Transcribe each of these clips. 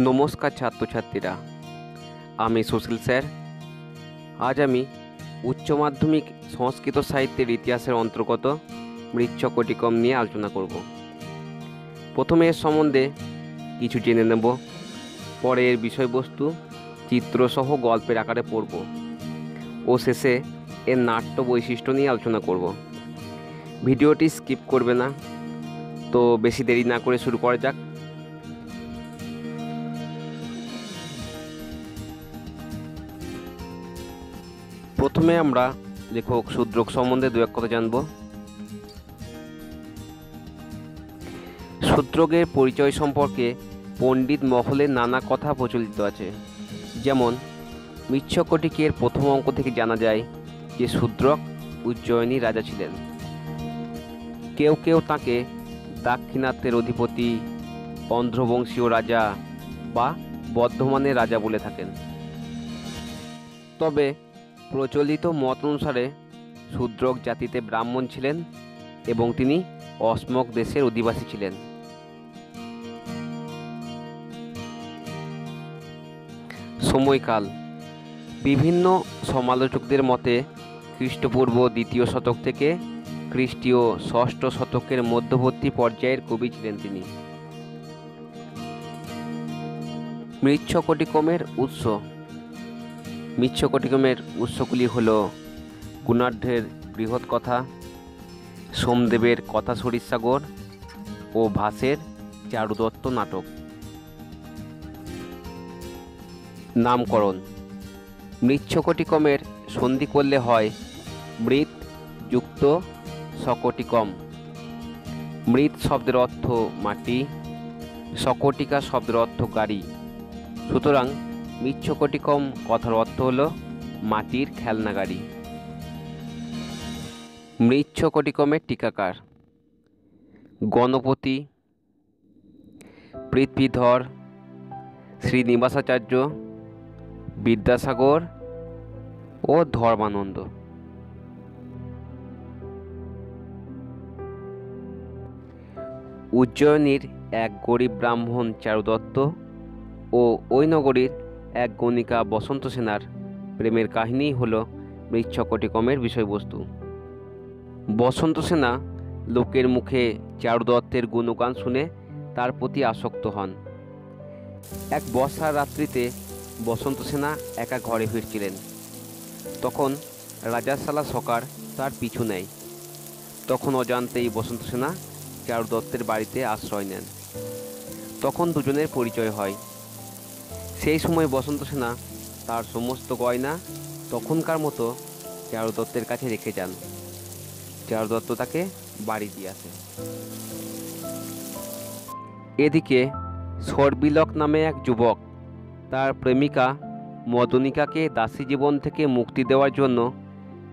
নমস্কার ছাত্রছাত্রীরা। আমি সুশীল স্যার। আজ আমি উচ্চ মাধ্যমিক সংস্কৃত সাহিত্যের ইতিহাসের অন্তর্গত মৃচ্ছকটিকম নিয়ে আলোচনা করব। প্রথমে এর সম্বন্ধে কিছু জেনে নেব। পরে এর বিষয়বস্তু, চিত্রসহ গল্পের আকারে পড়ব। ও শেষে এর নাট্য বৈশিষ্ট্য নিয়ে আলোচনা করব। ভিডিওটি স্কিপ করবে না। তো বেশি দেরি না করে শুরু করা যাক। প্রথমে আমরা লেখক শূদ্রক সম্বন্ধে দু এক কথা জানব। শূদ্রকের পরিচয় সম্পর্কে পণ্ডিত মহলে নানা কথা প্রচলিত আছে। যেমন, মিচ্ছকটিকের প্রথম অঙ্ক থেকে জানা যায় যে শূদ্রক উজ্জয়িনী রাজা ছিলেন। কেউ কেউ তাকে দাক্ষিণাত্যের অধিপতি, অন্ধ্রবংশীয় রাজা বা বর্ধমানের রাজা বলে থাকেন। তবে প্রচলিত মত অনুসারে শূদ্রক জাতিতে ব্রাহ্মণ ছিলেন এবং তিনি অসমক দেশের অধিবাসী ছিলেন। সময়কাল। বিভিন্ন সমালোচকদের মতে, খ্রিস্টপূর্ব দ্বিতীয় শতক থেকে খ্রিস্টীয় ষষ্ঠ শতকের মধ্যবর্তী পর্যায়ের কবি ছিলেন তিনি। মৃচ্ছকটিকমের উৎস মিচ্ছকটিকমের উৎসগুলি হল গুণাঢ্যের বৃহৎ কথা, সোমদেবের কথা সরিষাগর ও ভাসের চারুদত্ত নাটক। নামকরণ। মৃচ্ছকটিকমের সন্ধি করলে হয় মৃৎ যুক্ত সকটিকম। মৃৎ শব্দের অর্থ মাটি, সকটিকা শব্দের অর্থ গাড়ি। সুতরাং মিচ্ছকটিকম কথার অর্থ হল মাটির খেলনা গাড়ি। মৃচ্ছকটিকমের টিকাকার। গণপতি, পৃথ্বীধর, শ্রীনিবাসাচার্য, বিদ্যাসাগর ও ধর্মানন্দ। উজ্জয়িনীর এক গরিব ব্রাহ্মণ চারুদত্ত ও ওই নগরীর এক গণিকা বসন্ত সেনার প্রেমের কাহিনীই হল মৃচ্ছকটিকমের বিষয়বস্তু। বসন্ত সেনা লোকের মুখে চারুদত্তের গুণগান শুনে তার প্রতি আসক্ত হন। এক বর্ষার রাত্রিতে বসন্ত সেনা একা ঘরে ফিরছিলেন। তখন রাজাশালা সকার তার পিছু নেয়। তখন অজান্তেই বসন্ত সেনা চারুদত্তের বাড়িতে আশ্রয় নেন। তখন দুজনের পরিচয় হয়। সেই সময় বসন্ত সেনা তার সমস্ত গয়না তখনকার মতো চারুদত্তের কাছে রেখে যান। চারুদত্ত তাকে বাড়ি দিয়ে আসে। এদিকে সর্বিলক নামে এক যুবক তার প্রেমিকা মদনিকাকে দাসী জীবন থেকে মুক্তি দেওয়ার জন্য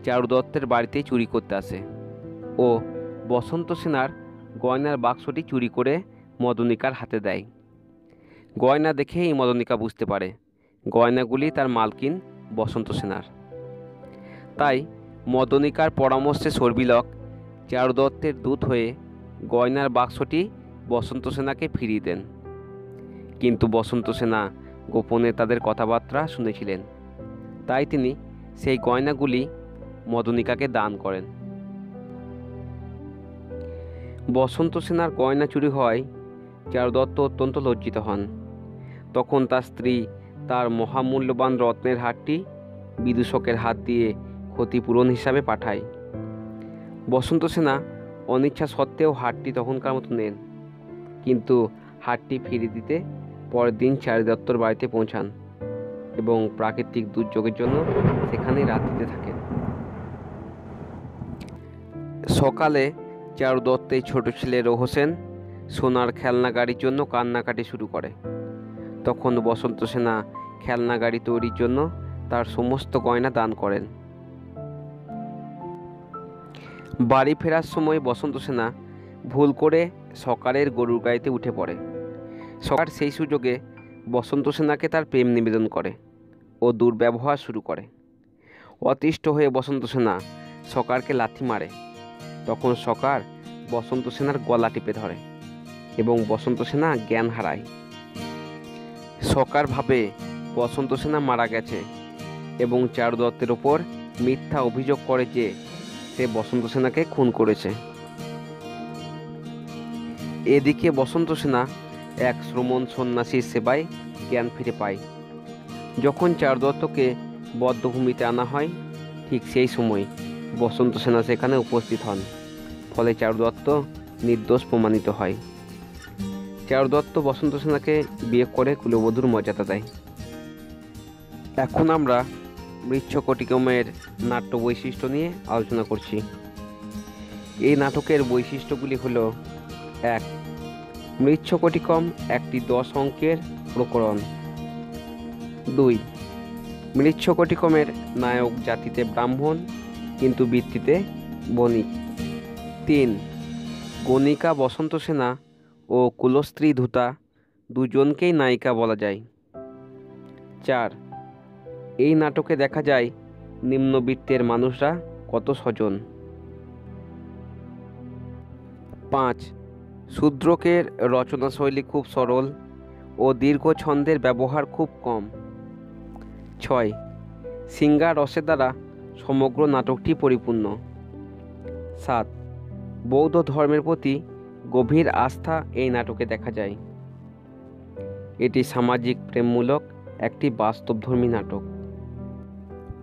চারুদত্তের বাড়িতে চুরি করতে আসে ও বসন্ত সেনার গয়নার বাক্সটি চুরি করে মদনিকার হাতে দেয়। গয়না দেখেই মদনিকা বুঝতে পারে, গয়নাগুলি তার মালকিন বসন্ত সেনার। তাই মদনিকার পরামর্শে সর্বিলক চারুদত্তের দূত হয়ে গয়নার বাক্সটি বসন্ত সেনাকে ফিরিয়ে দেন। কিন্তু বসন্ত সেনা গোপনে তাদের কথাবার্তা শুনেছিলেন। তাই তিনি সেই গয়নাগুলি মদনিকাকে দান করেন। বসন্ত সেনার গয়না চুরি হয় চারুদত্ত অত্যন্ত লজ্জিত হন। তখন তার স্ত্রী তার মহামূল্যবান রত্নের হারটি বিদূষকের হাত দিয়ে ক্ষতিপূরণ হিসাবে পাঠায়। বসন্ত সেনা অনিচ্ছা সত্ত্বেও হারটি তখনকার মতো নেন, কিন্তু হারটি ফিরিয়ে দিতে পরের দিন চারিদত্তর বাড়িতে পৌঁছান এবং প্রাকৃতিক দুর্যোগের জন্য সেখানেই দিতে থাকেন। সকালে চারুদত্তের ছোট ছেলে রোহসেন সোনার খেলনা গাড়ির জন্য কান্নাকাটি শুরু করে। তখন বসন্ত সেনা খেলনা গাড়ি তৈরির জন্য তার সমস্ত গয়না দান করেন। বাড়ি ফেরার সময় বসন্ত সেনা ভুল করে সকালের গরুর গাড়িতে উঠে পড়ে। সকার সেই সুযোগে বসন্ত সেনাকে তার প্রেম নিবেদন করে ও দুর্ব্যবহার শুরু করে। অতিষ্ঠ হয়ে বসন্ত সেনা সকারকে লাথি মারে। তখন সকার বসন্ত সেনার গলা টিপে ধরে এবং বসন্ত সেনা জ্ঞান হারায়। সকার ভাবে বসন্ত সেনা মারা গেছে এবং চারু দত্তের ওপর মিথ্যা অভিযোগ করে যে সে বসন্ত সেনাকে খুন করেছে। এদিকে বসন্ত সেনা এক শ্রমণ সন্ন্যাসীর সেবায় জ্ঞান ফিরে পায়। যখন চারু দত্তকে বদ্ধভূমিতে আনা হয়, ঠিক সেই সময় বসন্ত সেনা সেখানে উপস্থিত হন। ফলে চারু দত্ত নির্দোষ প্রমাণিত হয়। চারু দত্ত বসন্ত সেনাকে বিয়ে করে কুলবধূর মর্যাদা দেয়। এখন আমরা মৃচ্ছকটিকমের নাট্য বৈশিষ্ট্য নিয়ে আলোচনা করছি। এই নাটকের বৈশিষ্ট্যগুলি হল, এক, মৃচ্ছকটিকম একটি দশ অঙ্কের প্রকরণ। দুই, মৃচ্ছকটিকমের নায়ক জাতিতে ব্রাহ্মণ, কিন্তু বৃত্তিতে বণিক। তিন, গণিকা বসন্ত সেনা ও কুলস্ত্রী ধূতা দুজনকেই নায়িকা বলা যায়। চার, এই নাটকে দেখা যায় নিম্নবিত্তের মানুষরা কত স্বজন। পাঁচ, শূদ্রকের রচনাশৈলী খুব সরল ও দীর্ঘ ছন্দের ব্যবহার খুব কম। ছয়, সিঙ্গার রসের দ্বারা সমগ্র নাটকটি পরিপূর্ণ। সাত, বৌদ্ধ ধর্মের প্রতি গভীর আস্থা এই নাটকে দেখা যায়। এটি সামাজিক প্রেমমূলক, একটি বাস্তবধর্মী নাটক।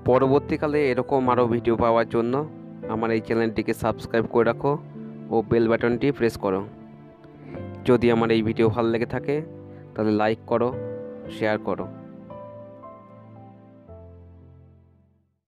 পরবর্তীকালে এরকম আরও ভিডিও পাওয়ার জন্য আমার এই চ্যানেলটিকে সাবস্ক্রাইব করে রাখো ও বেল বাটনটি প্রেস করো। যদি আমার এই ভিডিও ভালো লেগে থাকে, তাহলে লাইক করো, শেয়ার করো।